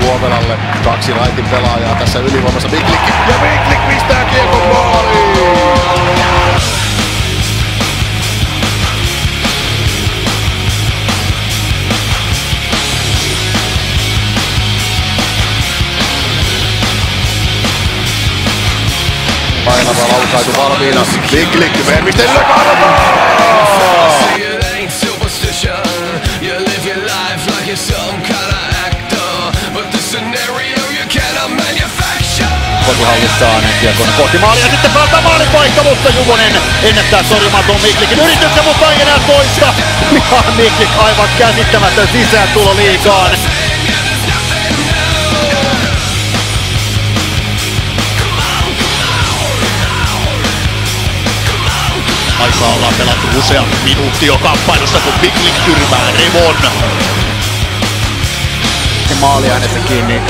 Tuovelalle. Kaksi raitin pelaajaa tässä ylivoimassa. Miklik ja Miklik pistää kiekon maaliin! Painava laukaisu valmiina. Miklik vermistelyllä karvaa! Kotihallissaan kiekon kohti maalia sitten pelataan maalipaikka, mutta Juvonen ennättää sorimaton Miklikin yrityksen, mutta ei enää toista. Mihan Miklik aivan käsittämätön sisääntulo liikaan. Aikaa ollaan pelattu usean minuutti jo kamppailussa, kun Miklik tyrmää Revon. Maali hänestä kiinni.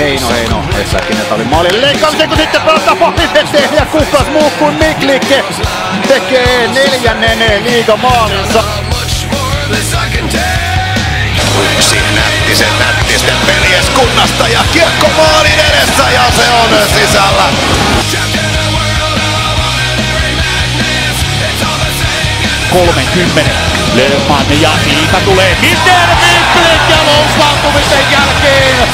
Heino, Heino, Essäkinen oli maali leikkaamisen, kun sitten pelataan maalin eteen ja kukas muu kuin Miklik tekee neljännen liigamaalinsa. Yksi nättisen nättisten veljeskunnasta ja kiekko maalin edessä ja se on sisällä. 30. Löfman ja siitä tulee miten Miklik ja loukkaantumisen jälkeen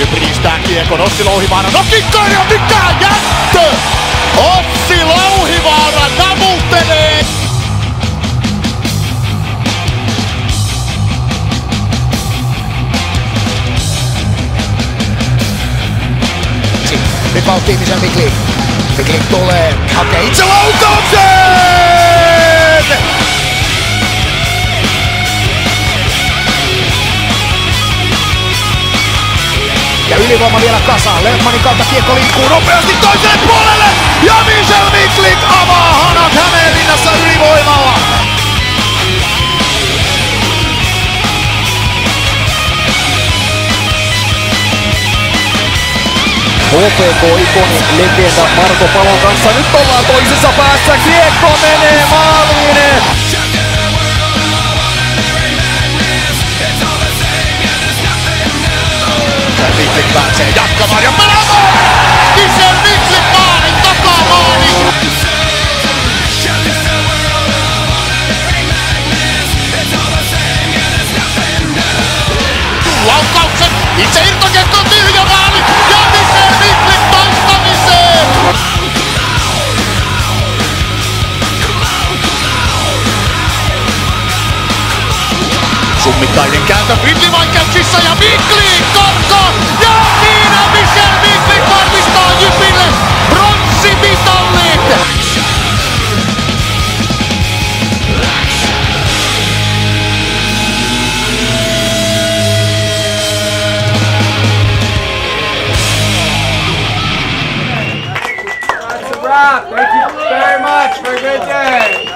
Kipristaan kiekon Ossilo Ohivaara. No kikkaili ja mikä jättö! Ossilo Ohivaara namuttelee! Ripaus Tiimisen Mikli. Mikli tulee, Ok, itse Thompson. Ylivoima vielä kasaan. Lehmanin kautta kiekko liikkuu nopeasti toiselle puolelle. Ja Michel Miklik avaa hanat Hämeenlinnassa ylivoimalla. HPK-ikoni legenda Marko Palon kanssa. Nyt ollaan toisessa päässä. Kiekko menee maaliin. Miklik pääsee jatkamaan ja pelaamaan! Michel Miklik maalin takaa. Laukauksen, itse irtokiekko tyhjä maali ja Michel Miklik toistamiseen! Summittainen kääntö villivaikeuksissa ja Miklik Thank you very much for a good day.